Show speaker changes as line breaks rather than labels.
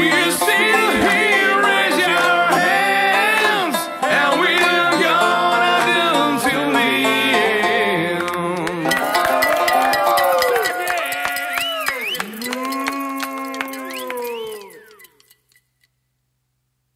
we see.